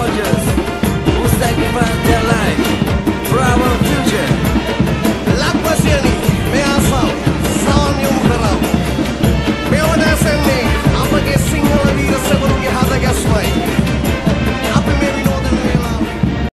Gorgeous.